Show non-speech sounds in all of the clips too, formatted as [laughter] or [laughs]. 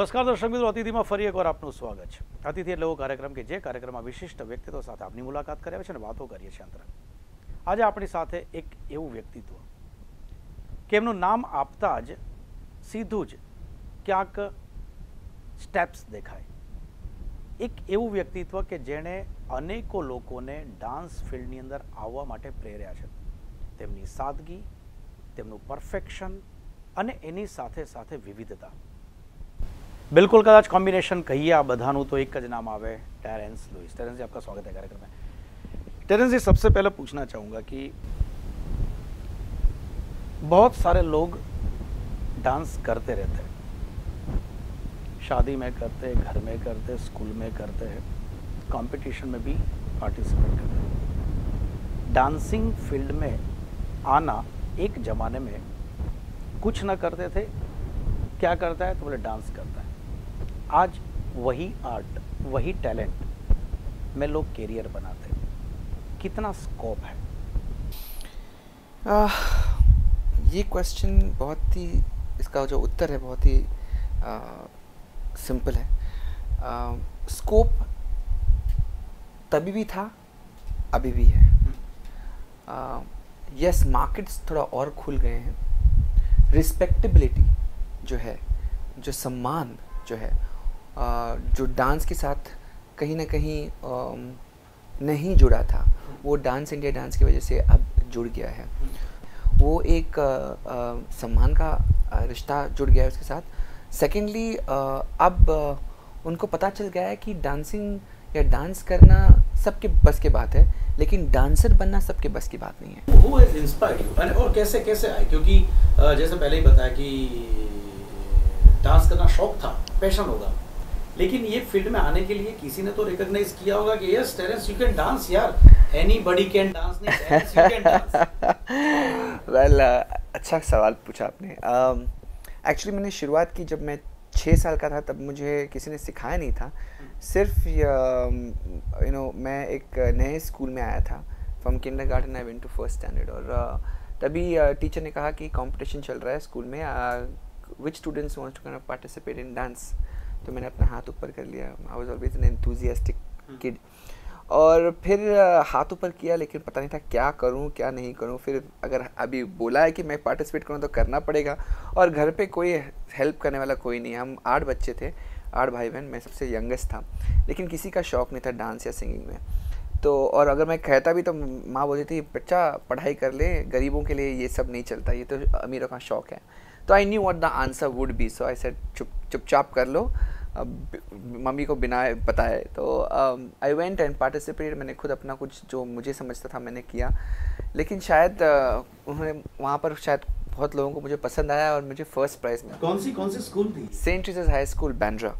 નમસ્કાર દર્શક મિત્રો, અતિથિમાં ફરી એકવાર આપનું સ્વાગત છે. અતિથિ એટલે એવો કાર્યક્રમ કે જે કાર્યક્રમમાં વિશિષ્ટ વ્યક્તિત્વ સાથે આપની મુલાકાત કર્યા છે અને વાતો કરીએ છીએ અંતર. આજે આપણી સાથે એક એવું વ્યક્તિત્વ, કે એમનું નામ આપતા જ સીધું જ ક્યાંક સ્ટેપ્સ દેખાય. એક એવું વ્યક્તિત્વ કે જેણે અનેકો લોકોને ડાન્સ ફિલ્ડની અંદર આવવા માટે પ્રેર્યા છે. તેમની સાદગી, તેમનું પરફેક્શન અને એની સાથે સાથે વિવિધતા. बिल्कुल कदाच कॉम्बिनेशन कहिए आप बधानु तो एक का नाम आवे टेरेंस लुइस टेरेंस जी, आपका स्वागत है कार्यक्रम में। टेरेंस जी, सबसे पहले पूछना चाहूँगा कि बहुत सारे लोग डांस करते रहते हैं। शादी में करते घर में करते स्कूल में करते हैं कंपटीशन में भी पार्टिसिपेट करते हैं। डांसिंग फ़ील्ड में आना एक ज़माने में कुछ ना करते थे, क्या करता है तो बोले डांस करता है। आज वही आर्ट वही टैलेंट में लोग कैरियर बनाते हैं। कितना स्कोप है? आह, ये क्वेश्चन बहुत ही इसका जो उत्तर है बहुत ही सिंपल है। आ, स्कोप तभी भी था अभी भी है। यस मार्केट्स थोड़ा और खुल गए हैं। रिस्पेक्टेबिलिटी जो है जो सम्मान जो है आ, जो डांस के साथ कहीं ना कहीं नहीं जुड़ा था, वो डांस इंडिया डांस की वजह से अब जुड़ गया है। वो एक सम्मान का रिश्ता जुड़ गया है उसके साथ। सेकेंडली अब उनको पता चल गया है कि डांसिंग या डांस करना सबके बस की बात है, लेकिन डांसर बनना सबके बस की बात नहीं है। और कैसे कैसे आए? क्योंकि जैसे पहले ही बताया कि, डांस करना शौक था, पैशन होगा। लेकिन ये फ़ील्ड में आने के लिए किसी ने तो रिकॉग्नाइज किया होगा कि yes Terence you can dance यार। एनी बडी कैन डांस नहीं कैन वेल [laughs] अच्छा सवाल पूछा आपने। एक्चुअली मैंने शुरुआत की जब मैं छः साल का था तब मुझे किसी ने सिखाया नहीं था। सिर्फ़ यू नो मैं एक नए स्कूल में आया था। From kindergarten I went to first standard और uh, तभी टीचर ने कहा कि कंपटीशन चल रहा है स्कूल में। Which students wants to of participate in dance तो मैंने अपना हाथ ऊपर कर लिया। I was always an enthusiastic kid और फिर हाथ ऊपर किया लेकिन पता नहीं था क्या करूँ क्या नहीं करूँ। फिर अगर अभी बोला है कि मैं पार्टिसिपेट करूँ तो करना पड़ेगा। और घर पे कोई हेल्प करने वाला कोई नहीं हम आठ बच्चे थे आठ भाई बहन मैं सबसे यंगेस्ट था। लेकिन किसी का शौक नहीं था डांस या सिंगिंग में। तो और अगर मैं कहता भी तो माँ बोलती थी बच्चा पढ़ाई कर ले गरीबों के लिए ये सब नहीं चलता ये तो अमीरों का शौक है। तो I knew what the answer would be so I said चुप चुपचाप कर लो मम्मी को बिना बताए तो आई वेंट एंड पार्टिसिपेट मैंने खुद अपना कुछ जो मुझे समझता था मैंने किया। लेकिन शायद uh, उन्होंने वहाँ पर शायद बहुत लोगों को मुझे पसंद आया और मुझे फ़र्स्ट प्राइज़ मिला। कौन सी कौन सी स्कूल थी? Saint Theresa's high school Bandra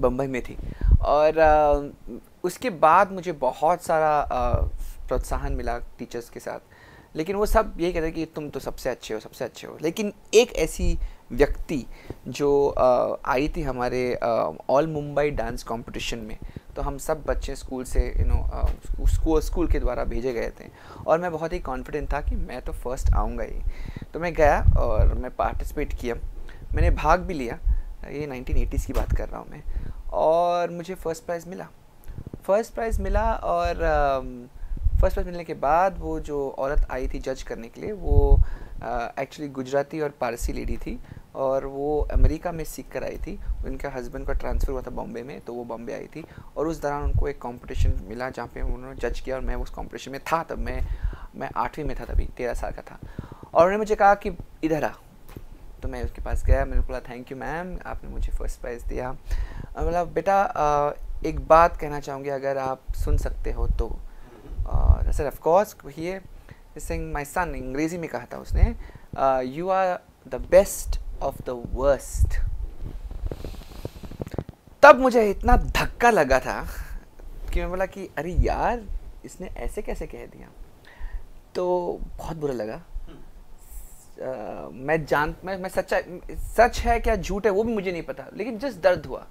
Bombay में थी। और अ, उसके बाद मुझे बहुत सारा प्रोत्साहन मिला टीचर्स के साथ। लेकिन वो सब यही कहते कि तुम तो सबसे अच्छे हो सबसे अच्छे हो। लेकिन एक ऐसी व्यक्ति जो आई थी हमारे ऑल मुंबई डांस कंपटीशन में तो हम सब बच्चे स्कूल से, यू नो स्कूल स्कूल के द्वारा भेजे गए थे। और मैं बहुत ही कॉन्फिडेंट था कि मैं तो फ़र्स्ट आऊँगा ही। तो मैं गया और मैं पार्टिसिपेट किया। मैंने भाग भी लिया। ये 1980s की बात कर रहा हूँ मैं। और मुझे फ़र्स्ट प्राइज़ मिला। फ़र्स्ट प्राइज़ मिला और फ़र्स्ट प्राइज़ मिलने के बाद वो जो औरत आई थी जज करने के लिए, वो एक्चुअली गुजराती और पारसी लेडी थी। और वो अमेरिका में सीख कर आई थी। उनके हस्बैंड का ट्रांसफ़र हुआ था बॉम्बे में तो वो बॉम्बे आई थी। और उस दौरान उनको एक कंपटीशन मिला जहाँ पे उन्होंने जज किया और मैं उस कंपटीशन में था तब मैं मैं आठवीं में था तभी, तेरह साल का था। और उन्होंने मुझे कहा कि इधर आ। तो मैं उसके पास गया, मैंने बोला थैंक यू मैम आपने मुझे फ़र्स्ट प्राइज़ दिया। मतलब बेटा एक बात कहना चाहूँगी, अगर आप सुन सकते हो तो। सर ऑफकोर्स ये सिंग माय सन अंग्रेज़ी में कहा था उसने you are the best of the worst तब मुझे इतना धक्का लगा था कि मैं बोला कि, अरे यार, इसने ऐसे कैसे कह दिया? तो बहुत बुरा लगा। मैं जान, मैं मैं सच्चा, सच है क्या झूठ है वो भी मुझे नहीं पता, लेकिन जस्ट दर्द हुआ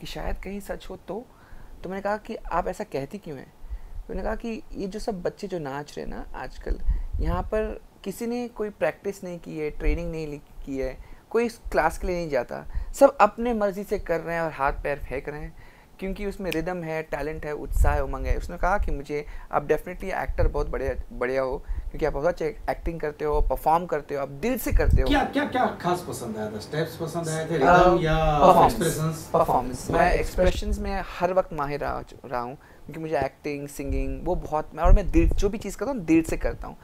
कि शायद कहीं सच हो तो। तो मैंने कहा कि, आप ऐसा कहती क्यों हैं? तो मैंने कहा कि, ये जो सब बच्चे जो नाच रहे हैं ना आजकल, यहाँ पर किसी ने कोई प्रैक्टिस नहीं की है, ट्रेनिंग नहीं की है कोई क्लास के लिए नहीं जाता। सब अपने मर्ज़ी से कर रहे हैं और हाथ पैर फेंक रहे हैं क्योंकि उसमें रिदम है टैलेंट है उत्साह है उमंग है। उसने कहा कि मुझे आप डेफिनेटली एक्टर बहुत बढ़िया बढ़िया हो क्योंकि आप बहुत अच्छे एक्टिंग करते हो परफॉर्म करते हो आप दिल से करते हो। क्या क्या क्या खास पसंद आया था? स्टेप्स पसंद आए थे रिदम या एक्सप्रेशंस परफॉर्मेंस मैं एक्सप्रेशंस में हर वक्त माहिर रहा, रहा हूँ क्योंकि मुझे एक्टिंग सिंगिंग वो बहुत और मैं दिल जो भी चीज़ करता हूँ दिल से करता हूँ।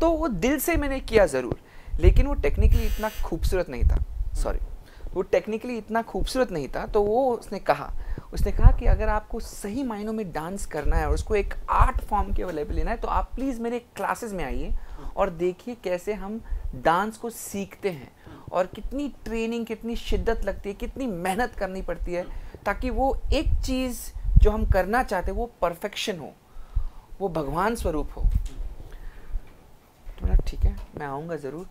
तो वो दिल से मैंने किया ज़रूर। लेकिन वो टेक्निकली इतना खूबसूरत नहीं था। सॉरी वो टेक्निकली इतना खूबसूरत नहीं था तो वो उसने कहा। उसने कहा कि अगर आपको सही मायनों में डांस करना है और उसको एक आर्ट फॉर्म के अवेलेबल लेना है तो आप प्लीज़ मेरे क्लासेस में आइए और देखिए कैसे हम डांस को सीखते हैं और कितनी ट्रेनिंग कितनी शिद्दत लगती है, कितनी मेहनत करनी पड़ती है, ताकि वो एक चीज़ जो हम करना चाहते हैं, वो परफेक्शन हो, वो भगवान स्वरूप हो। तो ठीक है, मैं आऊँगा ज़रूर।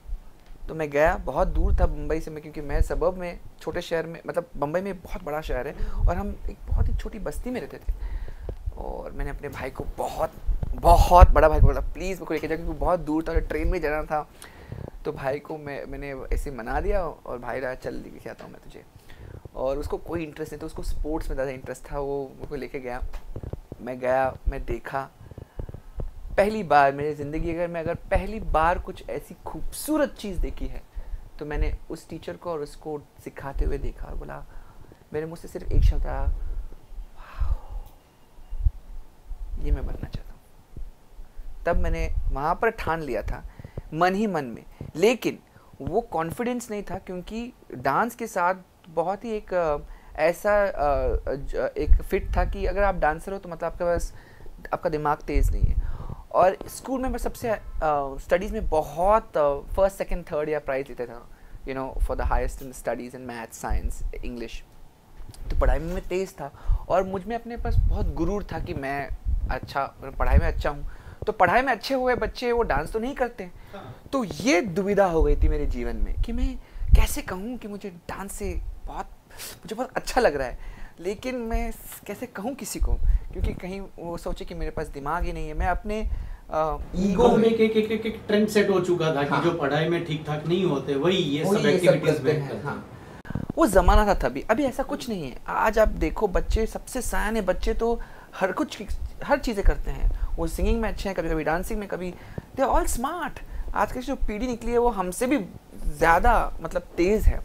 तो मैं गया, बहुत दूर था मुंबई से मैं, क्योंकि मैं सबब में, छोटे शहर में मतलब बम्बई में बहुत बड़ा शहर है और हम एक बहुत ही छोटी बस्ती में रहते थे। और मैंने अपने भाई को बहुत बहुत बड़ा भाई को बोला, प्लीज़ मेरे को लेके जाओ, क्योंकि बहुत दूर था ट्रेन में जाना था। तो भाई को मैं, मैंने ऐसे मना दिया और भाई रहा चल लेके आता हूँ मैं तुझे। और उसको कोई इंटरेस्ट नहीं था, उसको स्पोर्ट्स में ज़्यादा इंटरेस्ट था, वो मेरे को लेके गया। मैं गया, मैं देखा पहली बार मेरी ज़िंदगी, अगर मैं अगर पहली बार कुछ ऐसी खूबसूरत चीज़ देखी है तो मैंने उस टीचर को और उसको सिखाते हुए देखा और बोला, मेरे मुझसे सिर्फ़ एक शब्द आया ये मैं बनना चाहता हूँ। तब मैंने वहाँ पर ठान लिया था, मन ही मन में। लेकिन वो कॉन्फिडेंस नहीं था, क्योंकि डांस के साथ बहुत ही एक, ऐसा एक फिट था कि अगर आप डांसर हो तो मतलब आपके पास, आपका दिमाग तेज़ नहीं है। और स्कूल में मैं सबसे स्टडीज़ में बहुत फ़र्स्ट सेकंड थर्ड या प्राइज़ लेता था you know for the highest in studies in math science English तो पढ़ाई में मैं तेज़ था और मुझमें अपने पास बहुत गुरूर था कि मैं अच्छा पढ़ाई में अच्छा हूँ। तो पढ़ाई में अच्छे हुए बच्चे वो डांस तो नहीं करते। हाँ। तो ये दुविधा हो गई थी मेरे जीवन में कि मैं कैसे कहूँ कि मुझे डांस से बहुत मुझे बहुत अच्छा लग रहा है। लेकिन मैं कैसे कहूँ किसी को? क्योंकि कहीं वो सोचे कि मेरे पास दिमाग ही नहीं है। मैं अपने ईगो में एक एक एक एक ट्रेंड सेट हो चुका था हाँ, कि जो पढ़ाई में ठीक ठाक नहीं होते वही ये सब एक्टिविटीज़ में हाँ। वो जमाना था तभी। अभी ऐसा कुछ नहीं है। आज आप देखो बच्चे सबसे सयाने बच्चे तो हर कुछ हर चीज़ें करते हैं। वो सिंगिंग में अच्छे हैं कभी कभी डांसिंग में कभी दे ऑल स्मार्ट आज की जो पीढ़ी निकली है वो हमसे भी ज़्यादा मतलब तेज़ है।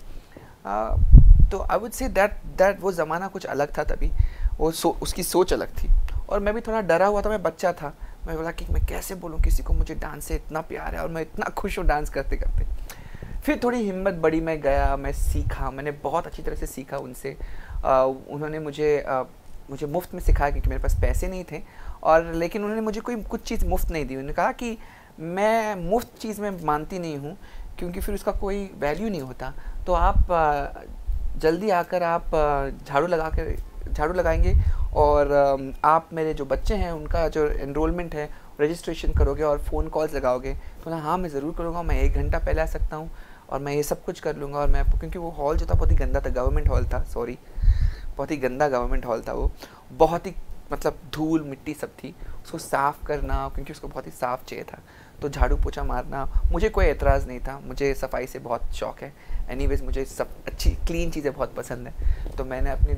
तो I would say that that वो ज़माना कुछ अलग था तभी। वो सो उसकी सोच अलग थी। और मैं भी थोड़ा डरा हुआ था मैं बच्चा था। मैं बोला कि मैं कैसे बोलूँ किसी को मुझे डांस से इतना प्यार है और मैं इतना खुश हूँ डांस करते करते। फिर थोड़ी हिम्मत बड़ी मैं गया मैं सीखा मैंने बहुत अच्छी तरह से सीखा उनसे। आ, उन्होंने मुझे आ, मुझे मुफ़्त में सिखाया क्योंकि मेरे पास पैसे नहीं थे। और लेकिन उन्होंने मुझे कोई कुछ चीज़ मुफ़्त नहीं दी। उन्होंने कहा कि मैं मुफ़्त चीज़ में मानती नहीं हूँ क्योंकि फिर उसका कोई वैल्यू नहीं होता। तो आप जल्दी आकर आप झाड़ू लगा कर झाड़ू लगाएँगे और आप मेरे जो बच्चे हैं, उनका जो इनरोलमेंट है रजिस्ट्रेशन करोगे और फ़ोन कॉल्स लगाओगे। तो ना हाँ मैं ज़रूर करूँगा, मैं एक घंटा पहले आ सकता हूँ और मैं ये सब कुछ कर लूँगा। और मैं, क्योंकि वो हॉल जो था, बहुत ही गंदा था गवर्नमेंट हॉल था सॉरी बहुत ही गंदा गवर्नमेंट हॉल था वो। बहुत ही मतलब धूल, मिट्टी सब थी, उसको साफ़ करना, क्योंकि उसको बहुत ही साफ़ चाहिए था। तो झाड़ू पोछा मारना, मुझे कोई एतराज़ नहीं था, मुझे सफ़ाई से बहुत शौक है। एनीवेज मुझे सब अच्छी क्लीन चीज़ें बहुत पसंद है तो मैंने अपने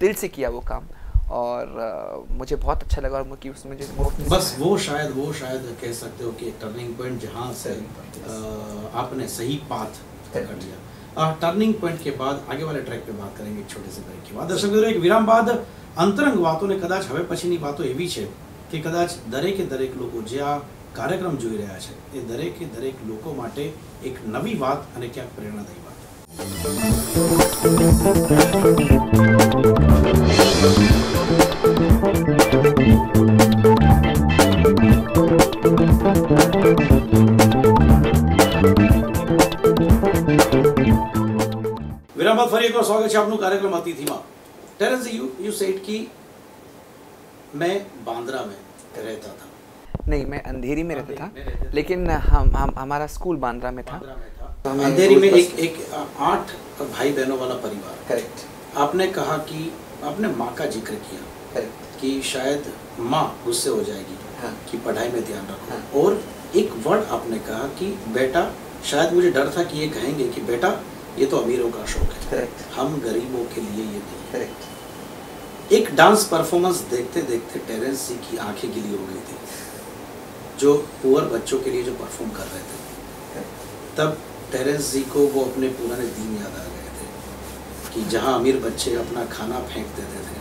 दिल से किया वो काम और uh, मुझे बहुत अच्छा लगा और कि उसमें मुझे बस वो शायद वो शायद कह सकते हो कि टर्निंग पॉइंट जहाँ से uh, आपने सही पाथ कर लिया टर्निंग पॉइंट के बाद आगे वाले ट्रैक पे बात करेंगे एक छोटे से ब्रेक के बाद दर्शक एक विराम बाद અંતરંગ વાતોને કદાચ હવે પછીની વાતો એવી છે કે કદાચ દરેકે દરેક લોકો જે આ કાર્યક્રમ જોઈ રહ્યા છે એ દરેકે દરેક લોકો માટે એક નવી વાત અને ક્યાંક પ્રેરણાદાયી વાત વિરામ બાદ ફરી એકવાર સ્વાગત છે આપનું કાર્યક્રમ અતિથિમાં टेरेंस यू यू सेड कि मैं बांद्रा में रहता था नहीं मैं अंधेरी में रहता था लेकिन हम हम हमारा स्कूल बांद्रा में था। तो अंधेरी में एक एक आठ भाई बहनों वाला परिवार। करेक्ट। आपने कहा कि आपने माँ का ज़िक्र किया करेक्ट। कि शायद माँ गुस्से हो जाएगी हाँ. कि पढ़ाई में ध्यान रखो। हाँ. और एक वर्ड आपने कहा कि बेटा शायद मुझे डर था कि ये कहेंगे कि बेटा ये तो अमीरों का शौक है. हम गरीबों के लिए ये नहीं। करेक्ट। एक डांस परफॉर्मेंस देखते देखते टेरेंस जी की आँखें गिली हो गई थी। जो पुअर बच्चों के लिए जो परफॉर्म कर रहे थे। तब टेरेंस जी को वो अपने पुराने दिन याद आ गए थे कि जहाँ अमीर बच्चे अपना खाना फेंक देते थे।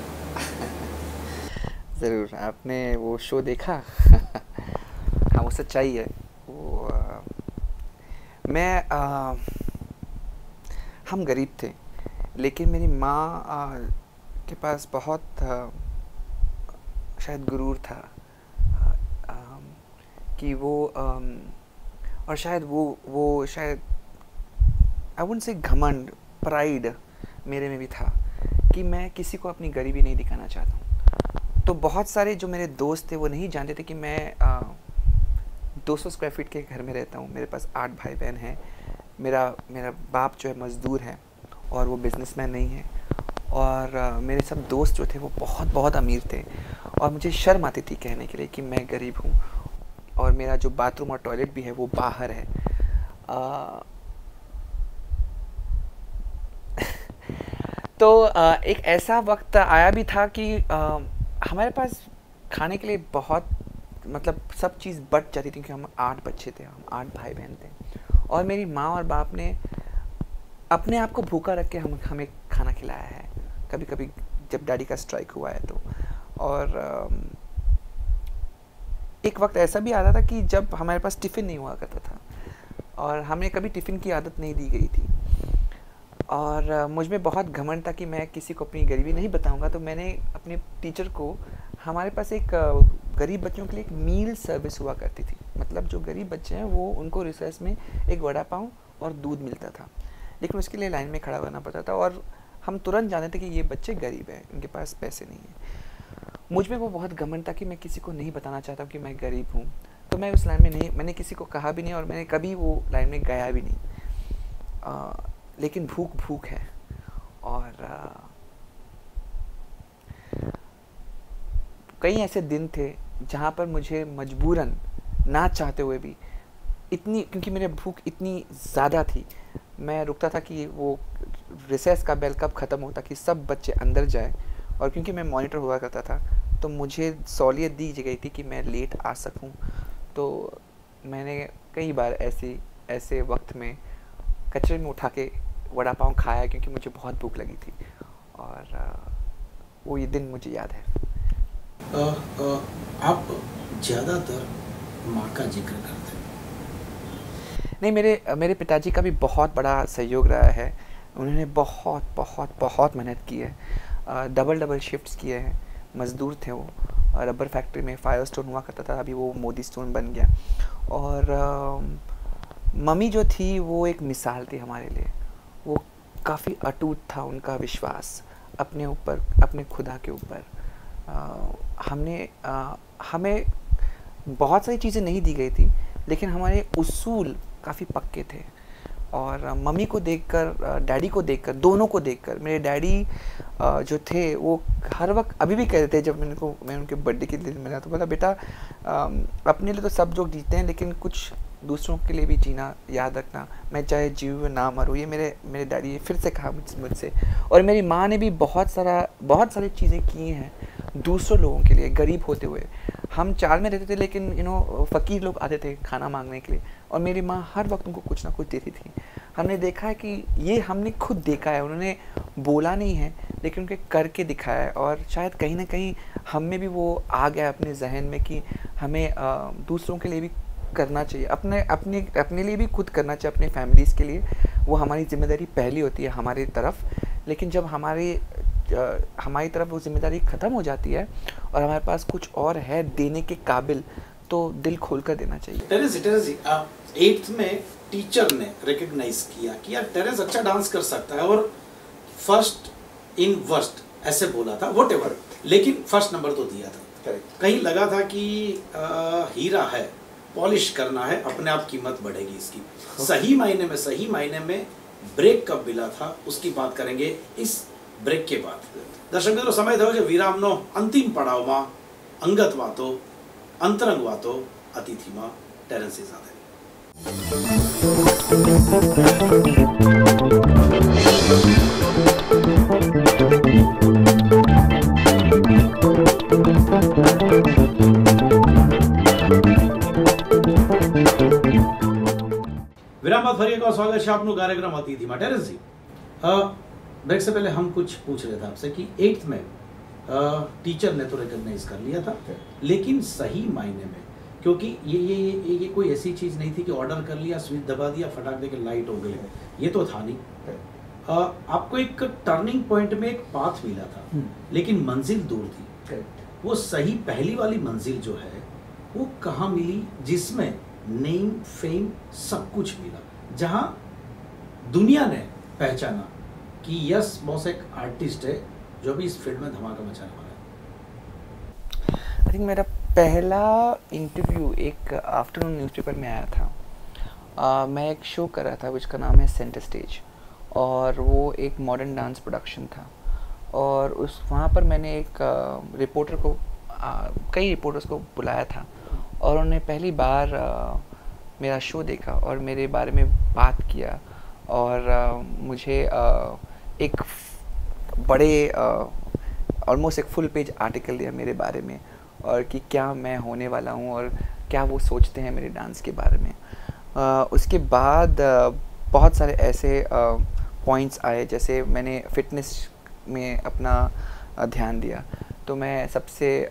ज़रूर आपने वो शो देखा? [laughs] हाँ वो सच्चाई है। वो आ, मैं आ, हम गरीब थे लेकिन मेरी माँ के पास बहुत आ, शायद गुरूर था। कि वो आम, और शायद वो वो शायद आई वुड से घमंड प्राइड मेरे में भी था कि मैं किसी को अपनी गरीबी नहीं दिखाना चाहता हूँ। तो बहुत सारे जो मेरे दोस्त थे वो नहीं जानते थे कि मैं दो सौ स्क्वायर फीट के घर में रहता हूँ। मेरे पास आठ भाई बहन हैं मेरा मेरा बाप जो है मज़दूर है और वो बिजनेसमैन नहीं है। और आ, मेरे सब दोस्त जो थे वो बहुत बहुत अमीर थे और मुझे शर्म आती थी कहने के लिए कि मैं गरीब हूँ। और मेरा जो बाथरूम और टॉयलेट भी है वो बाहर है। आ, [laughs] तो आ, एक ऐसा वक्त आया भी था कि आ, हमारे पास खाने के लिए बहुत मतलब सब चीज़ बट जाती थी क्योंकि हम आठ बच्चे थे हम आठ भाई बहन थे। और मेरी माँ और बाप ने अपने आप को भूखा रख के हम हमें खाना खिलाया है। कभी कभी जब डैडी का स्ट्राइक हुआ है तो। और एक वक्त ऐसा भी आता था कि जब हमारे पास टिफ़िन नहीं हुआ करता था और हमें कभी टिफ़िन की आदत नहीं दी गई थी। और मुझमें बहुत घमंड था कि मैं किसी को अपनी गरीबी नहीं बताऊँगा तो मैंने अपने टीचर को हमारे पास एक गरीब बच्चों के लिए एक मील सर्विस हुआ करती थी। मतलब जो गरीब बच्चे हैं, वो उनको रिसर्च में एक वड़ा पाव और दूध मिलता था। लेकिन उसके लिए लाइन में खड़ा होना पड़ता था और हम तुरंत जानते थे कि ये बच्चे गरीब हैं, इनके पास पैसे नहीं हैं। मुझमें वो बहुत घमंड था कि मैं किसी को नहीं बताना चाहता हूँ कि मैं गरीब हूँ। तो मैं उस लाइन में नहीं मैंने किसी को कहा भी नहीं और मैंने कभी वो लाइन में गया भी नहीं। आ, लेकिन भूख भूख है। और आ, कई ऐसे दिन थे जहाँ पर मुझे मजबूरन ना चाहते हुए भी इतनी क्योंकि मेरे भूख इतनी ज़्यादा थी मैं रुकता था कि वो रिसेस का बेल कब ख़त्म होता कि सब बच्चे अंदर जाए। और क्योंकि मैं मॉनिटर हुआ करता था तो मुझे सहूलियत दी गई थी कि मैं लेट आ सकूँ। तो मैंने कई बार ऐसी ऐसे वक्त में कचरे में उठा के वड़ा पाव खाया क्योंकि मुझे बहुत भूख लगी थी। और वो ये दिन मुझे याद है। अ, अ, आप ज़्यादातर माँ का ज़िक्र करते हैं। नहीं मेरे मेरे पिताजी का भी बहुत बड़ा सहयोग रहा है। उन्होंने बहुत बहुत बहुत मेहनत की है। डबल डबल शिफ्ट्स किए हैं। मज़दूर थे वो रबर फैक्ट्री में फायर स्टोन हुआ करता था अभी वो मोदी स्टोन बन गया। और मम्मी जो थी वो एक मिसाल थी हमारे लिए। वो काफ़ी अटूट था उनका विश्वास अपने ऊपर अपने खुदा के ऊपर। हमने अ, हमें बहुत सारी चीज़ें नहीं दी गई थी लेकिन हमारे उसूल काफ़ी पक्के थे। और मम्मी को देखकर डैडी को देखकर, दोनों को देखकर, मेरे डैडी जो थे, वो हर वक्त, अभी भी कहते थे, जब मैंने को मैं उनके बर्थडे के दिन मिला तो बोला, बेटा अपने लिए तो सब लोग जीते हैं, लेकिन कुछ दूसरों के लिए भी जीना, याद रखना। मैं चाहे जीव ना मरूँ। ये मेरे मेरे डैडी ने फिर से कहा मुझ, मुझसे। और मेरी माँ ने भी बहुत सारा, बहुत सारी चीज़ें की हैं, दूसरों लोगों के लिए, गरीब होते हुए। हम चार में रहते थे, लेकिन यू नो फ़कीर लोग आते थे खाना मांगने के लिए। और मेरी माँ हर वक्त उनको कुछ ना कुछ देती थी। हमने देखा है कि ये हमने खुद देखा है, उन्होंने बोला नहीं है, लेकिन उनके करके दिखाया है और शायद कहीं ना कहीं हम में भी वो आ गया अपने जहन में कि हमें दूसरों के लिए भी करना चाहिए। अपने अपने अपने लिए भी खुद करना चाहिए, अपने फैमिलीज़ के लिए। वो हमारी ज़िम्मेदारी पहली होती है हमारी तरफ़, लेकिन जब हमारे हमारी तरफ़ वो ज़िम्मेदारी ख़त्म हो जाती है और हमारे पास कुछ और है देने के काबिल तो दिल खोल कर देना चाहिए Terence ji Terence ji eighth में टीचर ने रिकग्नाइज किया कि यार टेरेंस अच्छा डांस कर सकता है और फर्स्ट इन वर्स्ट ऐसे बोला था वट लेकिन फर्स्ट नंबर तो दिया था कहीं लगा था कि अ, हीरा है पॉलिश करना है अपने आप कीमत बढ़ेगी इसकी सही मायने में सही मायने में ब्रेक कब मिला था उसकी बात करेंगे इस બ્રેક કે બાદ દર્શક મિત્રો સમય થયો છે વિરામનો અંતિમ પડાવમાં અંગત વાતો अंतरंग वातो अतिथि माँ टेरेंस विराम फरिया स्वागत है आपको कार्यक्रम अतिथि माँ जी ब्रेक से पहले हम कुछ पूछ रहे थे आपसे कि एट्थ में टीचर ने तो रिकॉग्नाइज कर लिया था। लेकिन सही मायने में क्योंकि ये ये ये ये कोई ऐसी चीज़ नहीं थी कि ऑर्डर कर लिया स्विच दबा दिया फटाक दे के लाइट हो गई। ये तो था नहीं। आ, आपको एक टर्निंग पॉइंट में एक पाथ मिला था लेकिन मंजिल दूर थी। वो सही पहली वाली मंजिल जो है वो कहाँ मिली जिसमें नेम फेम सब कुछ मिला जहाँ दुनिया ने पहचाना कि यस बॉस एक आर्टिस्ट है जो भी इस फ़ील्ड में धमाका मचाने वाला है। आई थिंक मेरा पहला इंटरव्यू एक आफ्टरनून न्यूज़पेपर में आया था। uh, मैं एक शो कर रहा था जिसका नाम है सेंटर स्टेज और वो एक मॉडर्न डांस प्रोडक्शन था। और उस वहाँ पर मैंने एक रिपोर्टर को uh, कई रिपोर्टर्स को बुलाया था। और उन्होंने पहली बार uh, मेरा शो देखा और मेरे बारे में बात किया। और मुझे एक बड़े ऑलमोस्ट एक फुल पेज आर्टिकल दिया मेरे बारे में और कि क्या मैं होने वाला हूँ और क्या वो सोचते हैं मेरे डांस के बारे में। uh, उसके बाद uh, बहुत सारे ऐसे पॉइंट्स आए जैसे मैंने फिटनेस में अपना ध्यान दिया। तो मैं सबसे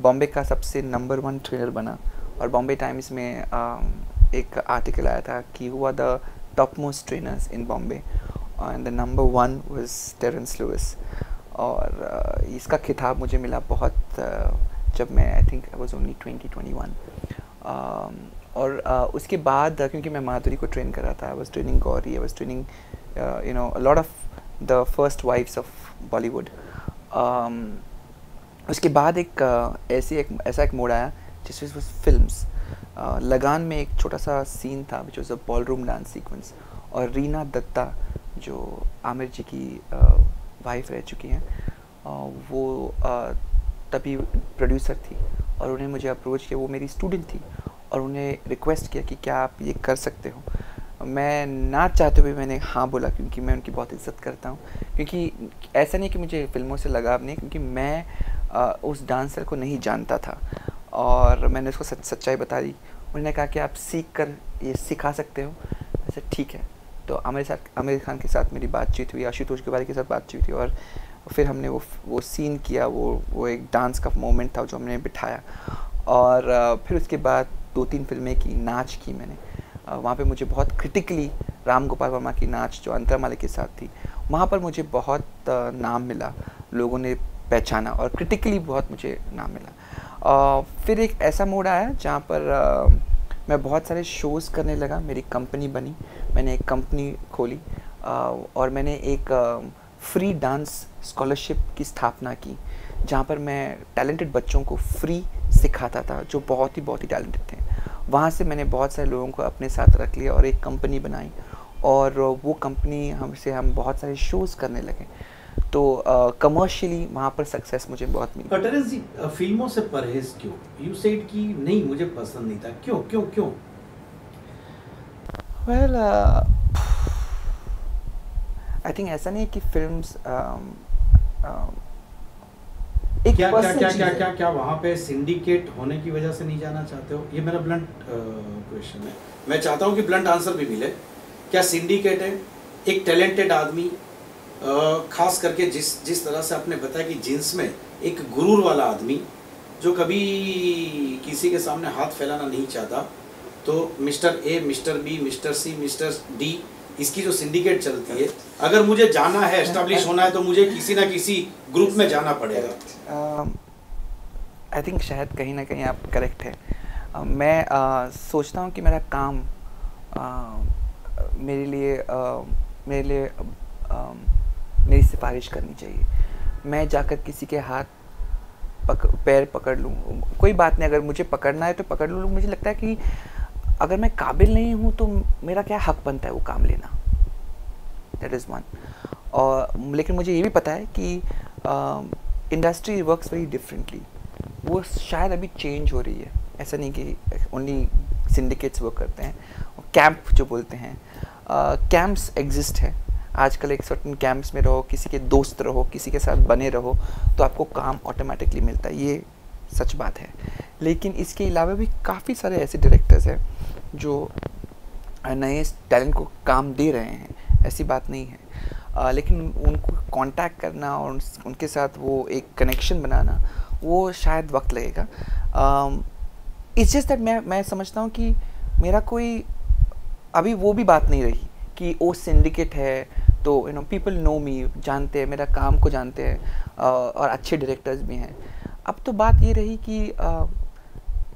बॉम्बे का सबसे नंबर वन ट्रेनर बना और बॉम्बे टाइम्स में आ, एक आर्टिकल आया था कि हुआ the topmost trainers in Bombay and the number one was Terence Lewis और uh, इसका खिताब मुझे मिला बहुत uh, जब मैं I think I was only twenty twenty one और uh, उसके बाद क्योंकि मैं माधुरी को ट्रेन कर रहा था I was training Gauri I was training you know lot of the first wives of Bollywood उसके बाद एक ऐसी एक ऐसा एक मोड़ आया जिस वॉज़ फिल्म्स लगान में एक छोटा सा सीन था which was a ballroom dance sequence और रीना दत्ता जो आमिर जी की वाइफ रह चुकी हैं वो तभी प्रोड्यूसर थी और उन्हें मुझे अप्रोच किया। वो मेरी स्टूडेंट थी और उन्हें रिक्वेस्ट किया कि क्या आप ये कर सकते हो। मैं ना चाहते हुए मैंने हाँ बोला क्योंकि मैं उनकी बहुत इज़्ज़त करता हूँ। क्योंकि ऐसा नहीं कि मुझे फ़िल्मों से लगाव नहीं क्योंकि मैं आ, उस डांसर को नहीं जानता था और मैंने उसको सच सच्चाई बता दी। उन्होंने कहा कि आप सीख कर ये सिखा सकते हो। ऐसे ठीक है। तो आमिर साथ, आमिर खान के साथ मेरी बातचीत हुई, आशुतोष के बारे के साथ बातचीत हुई और फिर हमने वो वो सीन किया, वो वो एक डांस का मोमेंट था जो हमने बिठाया। और फिर उसके बाद दो तीन फ़िल्में की नाच की मैंने। वहाँ पे मुझे बहुत क्रिटिकली राम गोपाल वर्मा की नाच जो अंतरा मालिक के साथ थी, वहाँ पर मुझे बहुत नाम मिला, लोगों ने पहचाना और क्रिटिकली बहुत मुझे नाम मिला। फिर एक ऐसा मोड आया जहाँ पर मैं बहुत सारे शोज़ करने लगा, मेरी कंपनी बनी, मैंने एक कंपनी खोली और मैंने एक फ्री डांस स्कॉलरशिप की स्थापना की, जहाँ पर मैं टैलेंटेड बच्चों को फ्री सिखाता था, जो बहुत ही बहुत ही टैलेंटेड थे। वहाँ से मैंने बहुत सारे लोगों को अपने साथ रख लिया और एक कंपनी बनाई, और वो कंपनी हमसे हम बहुत सारे शोज़ करने लगे। तो कमर्शियली uh, वहाँ पर सक्सेस मुझे बहुत मिली। टेरेंस जी फ़िल्मों से परहेज क्यों? यू सेड कि नहीं मुझे पसंद नहीं था। क्यों क्यों क्यों? वेल आई थिंक ऐसा नहीं है कि फिल्म्स um, um, एक क्या क्या क्या क्या क्या क्या वहाँ पे सिंडिकेट होने की वजह से नहीं जाना चाहते हो? ये मेरा ब्लंट क्वेश्चन uh, है। मैं चाहता हूँ कि ब्लंट आंसर भी मिले। क्या सिंडिकेट है? एक टैलेंटेड आदमी खास करके जिस जिस तरह से आपने बताया कि जींस में एक गुरूर वाला आदमी जो कभी किसी के सामने हाथ फैलाना नहीं चाहता तो mister A, mister B, mister C, mister D, इसकी जो सिंडिकेट चलती है, अगर मुझे जाना है एस्टेब्लिश होना है तो मुझे किसी ना किसी ग्रुप में जाना पड़ेगा। आई थिंक शायद कहीं ना कहीं आप करेक्ट है। मैं सोचता हूँ कि मेरा काम मेरे लिए मेरे लिए मेरी सिफारिश करनी चाहिए। मैं जाकर किसी के हाथ पक, पैर पकड़ लूँ। कोई बात नहीं अगर मुझे पकड़ना है तो पकड़ लूँ मुझे लगता है कि अगर मैं काबिल नहीं हूँ तो मेरा क्या हक बनता है वो काम लेना? दैट इज़ वन और लेकिन मुझे ये भी पता है कि इंडस्ट्री वर्क्स वेरी डिफरेंटली वो शायद अभी चेंज हो रही है। ऐसा नहीं कि ओनली सिंडिकेट्स वर्क करते हैं। कैंप जो बोलते हैं कैंप्स एग्जिस्ट है। आजकल एक सर्टन कैंप्स में रहो किसी के दोस्त रहो किसी के साथ बने रहो तो आपको काम ऑटोमेटिकली मिलता है। ये सच बात है। लेकिन इसके अलावा भी काफ़ी सारे ऐसे डायरेक्टर्स हैं जो नए टैलेंट को काम दे रहे हैं। ऐसी बात नहीं है। आ, लेकिन उनको कांटेक्ट करना और उनके साथ वो एक कनेक्शन बनाना वो शायद वक्त लगेगा। इट्स जस्ट दैट मैं मैं समझता हूँ कि मेरा कोई अभी वो भी बात नहीं रही कि वो सिंडिकेट है तो you know people know me जानते हैं, मेरा काम को जानते हैं और अच्छे डायरेक्टर्स भी हैं। अब तो बात ये रही कि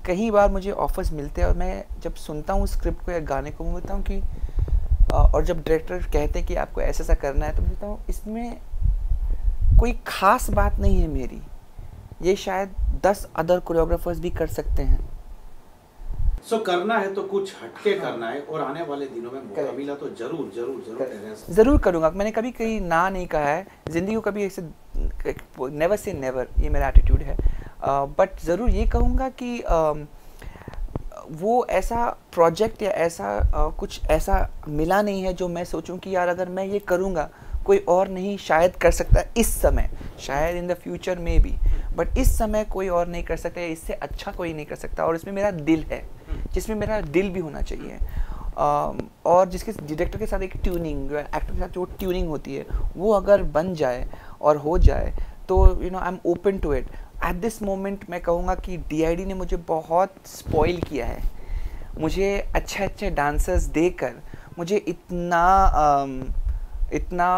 कई बार मुझे ऑफर्स मिलते हैं और मैं जब सुनता हूँ स्क्रिप्ट को या गाने को, मैं बोलता हूँ कि और जब डायरेक्टर कहते हैं कि आपको ऐसा ऐसा करना है तो बोलता हूँ, इसमें कोई ख़ास बात नहीं है मेरी। ये शायद दस अदर कोरियोग्राफर्स भी कर सकते हैं। सो so, करना है तो कुछ हटके हाँ. करना है और आने वाले दिनों में मौका मिला तो ज़रूर ज़रूर ज़रूर ज़रूर करूँगा। मैंने कभी कहीं ना नहीं कहा है। ज़िंदगी को कभी ऐसे नेवर से नेवर ये मेरा एटीट्यूड है। बट uh, ज़रूर ये कहूँगा कि uh, वो ऐसा प्रोजेक्ट या ऐसा uh, कुछ ऐसा मिला नहीं है जो मैं सोचूं कि यार अगर मैं ये करूँगा कोई और नहीं शायद कर सकता इस समय, शायद इन द फ्यूचर में भी बट इस समय कोई और नहीं कर सकता इससे अच्छा कोई नहीं कर सकता और इसमें मेरा दिल है, जिसमें मेरा दिल भी होना चाहिए। और जिसके डायरेक्टर के साथ एक ट्यूनिंग एक्टर के साथ जो ट्यूनिंग होती है, वो अगर बन जाए और हो जाए तो you know I am open to it at this moment मैं कहूँगा कि डी ने मुझे बहुत स्पॉइल किया है। मुझे अच्छे अच्छे डांसर्स देकर, मुझे इतना इतना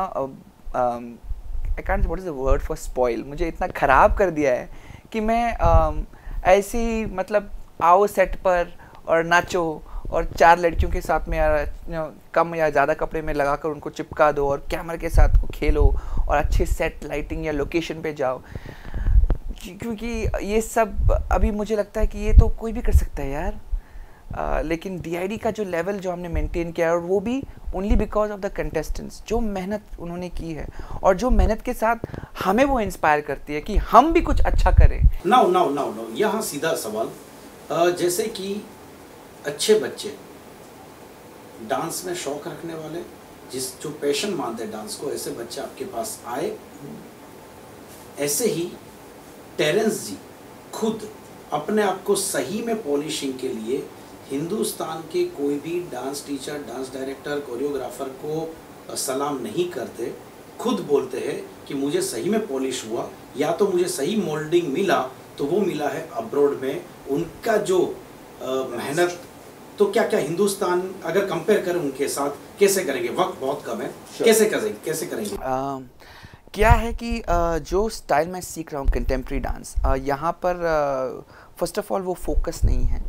I can't what is the word for spoil मुझे इतना ख़राब कर दिया है कि मैं um, ऐसी मतलब आओ सेट पर और नाचो और चार लड़कियों के साथ में यार कम या ज़्यादा कपड़े में लगा कर उनको चिपका दो और कैमरे के साथ को खेलो और अच्छे सेट लाइटिंग या लोकेशन पे जाओ। क्योंकि ये सब अभी मुझे लगता है कि ये तो कोई भी कर सकता है यार। आ, लेकिन डी का जो लेवल जो हमने मेंटेन किया है और वो भी only because of the contestants जो मेहनत उन्होंने की है और जो मेहनत के साथ हमें वो इंस्पायर करती है कि हम भी कुछ अच्छा करें। नाउ नाउ नाउ नाउ यहाँ सीधा सवाल जैसे कि अच्छे बच्चे डांस में शौक रखने वाले, जिस, जो पैशन मानते हैं डांस को, ऐसे बच्चे आपके पास आए, ऐसे ही टेरेंस जी खुद अपने आप को सही में पॉलिशिंग के लिए हिंदुस्तान के कोई भी dance teacher dance director choreographer को सलाम नहीं करते। खुद बोलते हैं कि मुझे सही में पॉलिश हुआ या तो मुझे सही मोल्डिंग मिला तो वो मिला है अब्रोड में। उनका जो मेहनत तो क्या क्या हिंदुस्तान अगर कंपेयर करें उनके साथ कैसे करेंगे? वक्त बहुत कम है। Sure. कैसे करेंगे कैसे करेंगे? uh, क्या है कि जो स्टाइल मैं सीख रहा हूँ कंटेम्प्रेरी डांस यहाँ पर फ़र्स्ट ऑफ़ ऑल वो फोकस नहीं है।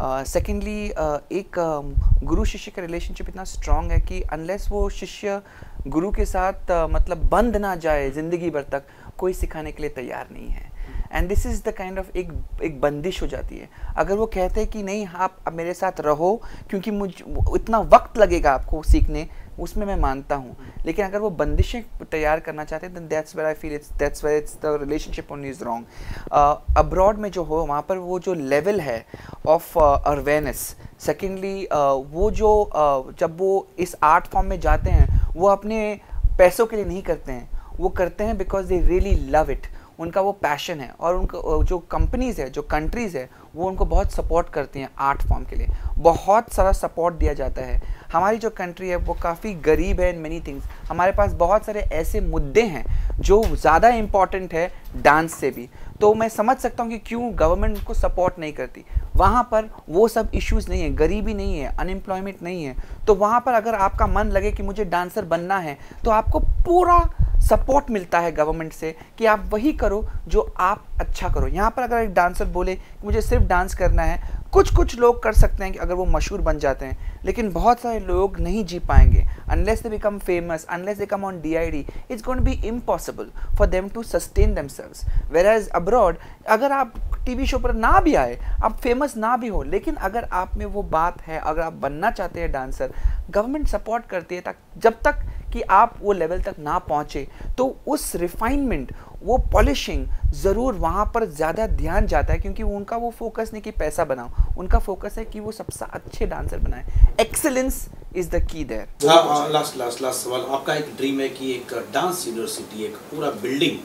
सेकेंडली uh, uh, एक uh, गुरु शिष्य का रिलेशनशिप इतना स्ट्रांग है कि अनलेस वो शिष्य गुरु के साथ uh, मतलब बंद ना जाए ज़िंदगी भर तक कोई सिखाने के लिए तैयार नहीं है। And this is the kind of एक एक बंदिश हो जाती है। अगर वो कहते हैं कि नहीं आप अब मेरे साथ रहो क्योंकि मुझ इतना वक्त लगेगा आपको सीखने उसमें मैं मानता हूँ। लेकिन अगर वो बंदिशें तैयार करना चाहते हैं that's where I feel it's that's where it's the relationship only is wrong abroad में जो हो वहाँ पर वो जो लेवल है ऑफ़ अवेयरनेस सेकेंडली वो जो uh, जब वो इस आर्ट फॉर्म में जाते हैं वो अपने पैसों के लिए नहीं करते हैं। वो करते हैं because they really love it उनका वो पैशन है और उनको जो कंपनीज़ है, जो कंट्रीज़ है, वो उनको बहुत सपोर्ट करती हैं आर्ट फॉर्म के लिए। बहुत सारा सपोर्ट दिया जाता है। हमारी जो कंट्री है, वो काफ़ी गरीब है इन मेनी थिंग्स हमारे पास बहुत सारे ऐसे मुद्दे हैं, जो ज़्यादा इंपॉर्टेंट है डांस से भी। तो मैं समझ सकता हूँ कि क्यों गवर्नमेंट को सपोर्ट नहीं करती। वहाँ पर वो सब इश्यूज़ नहीं है, गरीबी नहीं है अनएम्प्लॉयमेंट नहीं है। तो वहाँ पर अगर आपका मन लगे कि मुझे डांसर बनना है तो आपको पूरा सपोर्ट मिलता है गवर्नमेंट से कि आप वही करो जो आप अच्छा करो। यहाँ पर अगर एक डांसर बोले कि मुझे सिर्फ़ डांस करना है कुछ कुछ लोग कर सकते हैं कि अगर वो मशहूर बन जाते हैं, लेकिन बहुत सारे लोग नहीं जी पाएँगे। Unless they become famous unless they come on D I D it's going be impossible for them to sustain themselves whereas abroad अगर आप टीवी शो पर ना भी आए, आप फ़ेमस ना भी हो, लेकिन अगर आप में वो बात है, अगर आप बनना चाहते हैं डांसर गवर्नमेंट सपोर्ट करती है, तक, जब तक कि आप वो लेवल तक ना पहुँचे तो उस रिफाइनमेंट वो पॉलिशिंग ज़रूर वहाँ पर ज़्यादा ध्यान जाता है क्योंकि उनका वो फोकस नहीं कि पैसा बनाओ। उनका फोकस है कि वो सबसे अच्छे डांसर बनाए। Excellence is the key there last last last सवाल। आपका एक ड्रीम है कि एक डांस यूनिवर्सिटी एक पूरा बिल्डिंग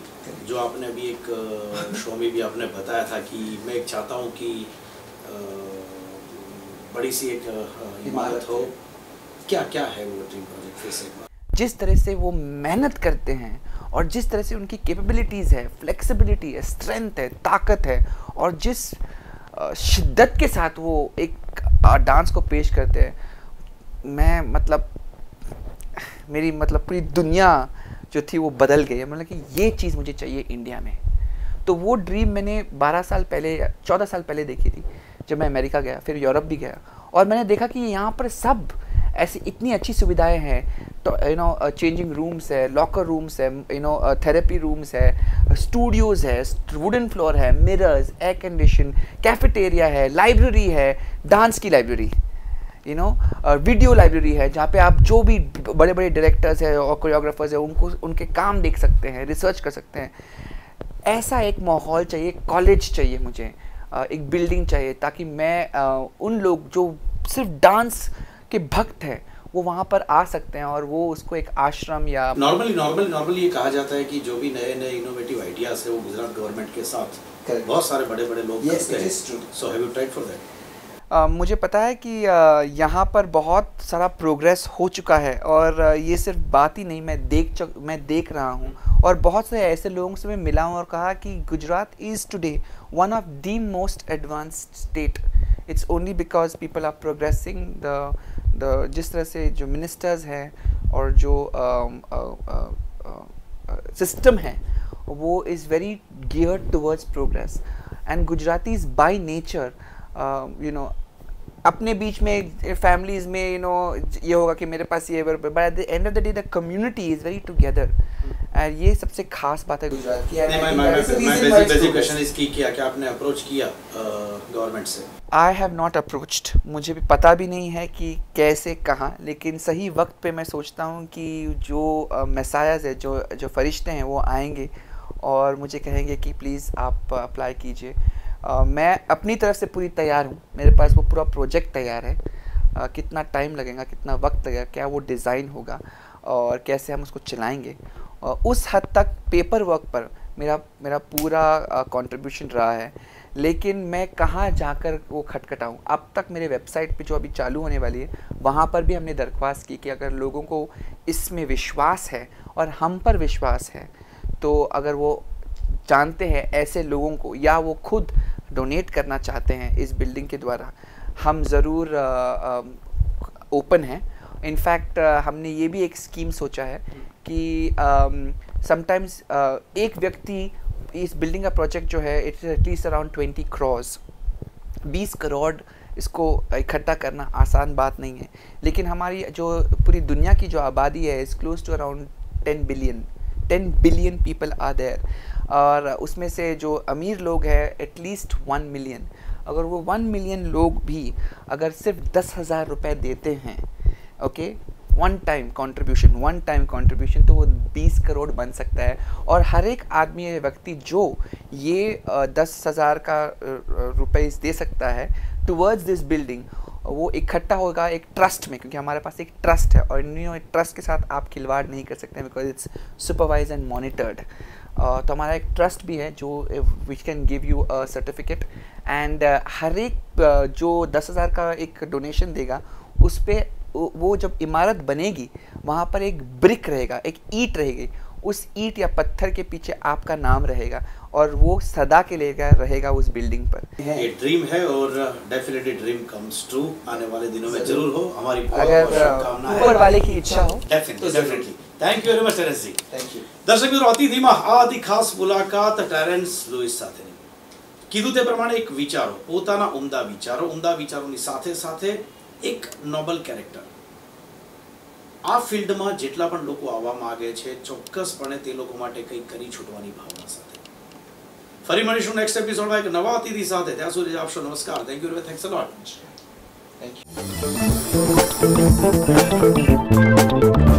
जो आपने अभी एक [laughs] शो में भी आपने बताया था कि मैं एक चाहता हूँ कि बड़ी सी एक इमारत हो। क्या क्या है वो ड्रीम प्रोजेक्ट फिर से एक बार। जिस तरह से वो मेहनत करते हैं और जिस तरह से उनकी कैपेबिलिटीज़ है फ्लेक्सिबिलिटी है स्ट्रेंथ है, ताकत है और जिस शिद्दत के साथ वो एक डांस को पेश करते हैं, मैं मतलब मेरी मतलब पूरी दुनिया जो थी वो बदल गई है। मतलब कि ये चीज़ मुझे चाहिए इंडिया में। तो वो ड्रीम मैंने 12 साल पहले 14 साल पहले देखी थी, जब मैं अमेरिका गया, फिर यूरोप भी गया और मैंने देखा कि यहाँ पर सब ऐसी इतनी अच्छी सुविधाएँ हैं यू नो चेंजिंग रूम्स है लॉकर रूम्स है यू नो थेरेपी रूम्स है स्टूडियोज़ है वुडन फ्लोर है मिरर्स एयर कंडीशन कैफेटेरिया है लाइब्रेरी है डांस की library you know video library है जहाँ पे आप जो भी बड़े बड़े डायरेक्टर्स हैं और कोरियोग्राफर्स हैं उनको उनके काम देख सकते हैं रिसर्च कर सकते हैं ऐसा एक माहौल चाहिए कॉलेज चाहिए मुझे एक बिल्डिंग चाहिए ताकि मैं उन लोग जो सिर्फ़ डांस के भक्त हैं वो वहाँ पर आ सकते हैं और वो उसको एक आश्रम या नॉर्मली नॉर्मली नॉर्मली ये कहा जाता है कि जो भी नए नए इनोवेटिव आइडियाज़ है वो गुजरात गवर्नमेंट के साथ बहुत सारे बड़े बड़े लोग yes, करते हैं। So have you tried for that Uh, मुझे पता है कि uh, यहाँ पर बहुत सारा प्रोग्रेस हो चुका है और uh, ये सिर्फ़ बात ही नहीं मैं देख चुक मैं देख रहा हूँ। और बहुत से ऐसे लोगों से मैं मिला हूँ और कहा कि Gujarat is today one of the most advanced state it's only because people are progressing the the जिस तरह से जो मिनिस्टर्स हैं और जो सिस्टम है, वो is very gear towards progress and Gujarati is by nature you know अपने बीच में फैमिलीज़ में यू नो ये होगा कि मेरे पास ये but at the end of the day the community is very together और ये सबसे खास बात है गुजरात की। किया आपने अप्रोच किया गवर्नमेंट से? आई हैव नॉट अप्रोच्ड मुझे भी पता भी नहीं है कि कैसे कहाँ। लेकिन सही वक्त पे मैं सोचता हूँ कि जो मैसायाज है जो जो फरिश्ते हैं वो आएँगे। और मुझे कहेंगे कि प्लीज़ आप अप्लाई कीजिए। मैं अपनी तरफ़ से पूरी तैयार हूँ। मेरे पास वो पूरा प्रोजेक्ट तैयार है। आ, कितना टाइम लगेगा कितना वक्त लगेगा क्या वो डिज़ाइन होगा और कैसे हम उसको चलाएँगे। उस हद तक पेपर वर्क पर मेरा मेरा पूरा कंट्रीब्यूशन रहा है। लेकिन मैं कहाँ जाकर वो खटखटाऊँ? अब तक मेरे वेबसाइट पे जो अभी चालू होने वाली है वहाँ पर भी हमने दरख्वास्त की कि अगर लोगों को इसमें विश्वास है और हम पर विश्वास है तो अगर वो जानते हैं ऐसे लोगों को, या वो खुद डोनेट करना चाहते हैं इस बिल्डिंग के द्वारा। हम ज़रूर ओपन हैं। इनफैक्ट हमने ये भी एक स्कीम सोचा है कि समटाइम्स एक व्यक्ति इस बिल्डिंग का प्रोजेक्ट जो है it is at least around twenty crores बीस करोड़ इसको इकट्ठा करना आसान बात नहीं है। लेकिन हमारी जो पूरी दुनिया की जो आबादी है is close to around ten billion ten billion people are there और उसमें से जो अमीर लोग हैं एटलीस्ट वन मिलियन अगर वो वन मिलियन लोग भी अगर सिर्फ़ दस हज़ार रुपये देते हैं okay one time contribution one time contribution तो वो बीस करोड़ बन सकता है। और हर एक आदमी व्यक्ति जो ये दस हज़ार का रुपये दे सकता है टुवर्ड्स दिस बिल्डिंग वो इकट्ठा होगा एक ट्रस्ट में क्योंकि हमारे पास एक ट्रस्ट है और इन ट्रस्ट के साथ आप खिलवाड़ नहीं कर सकते because it's supervise and monitored तो हमारा एक ट्रस्ट भी है जो which can give you a certificate and हर एक uh, जो दस हज़ार का एक डोनेशन देगा उस पर वो जब इमारत बनेगी वहाँ पर एक ब्रिक रहेगा एक ईट रहेगी उस ईट या पत्थर के पीछे आपका नाम रहेगा। और वो सदा के लिए रहेगा उस बिल्डिंग पर ये ड्रीम है और डेफिनेटली ड्रीम कम्स ट्रू आने वाले दिनों में जरूर हो हमारी अगर ऊपर वाले की इच्छा हो definitely thank you very much ટેરેન્સજી thank you દર્શક મિત્રો અતિથિમાં આ હતી ખાસ મુલાકાત ટેરેન્સ લુઈસ સાથેની કીધું તે પ્રમાણે એક વિચારો પોતાના ઉમદા વિચારો ઉમદા વિચારોની સાથે સાથે એક નોબલ કેરેક્ટર આ ફિલ્ડમાં જેટલા પણ લોકો આવવા માંગે છે ચોક્કસપણે તે લોકો માટે કંઈક કરી છૂટવાની ભાવના સાથે ફરી મળીશું નેક્સ્ટ એપિસોડમાં એક નવા અતિથિ સાથે. ત્યાં સુધી આપશો નમસ્કાર. Thank you thanks a lot thank you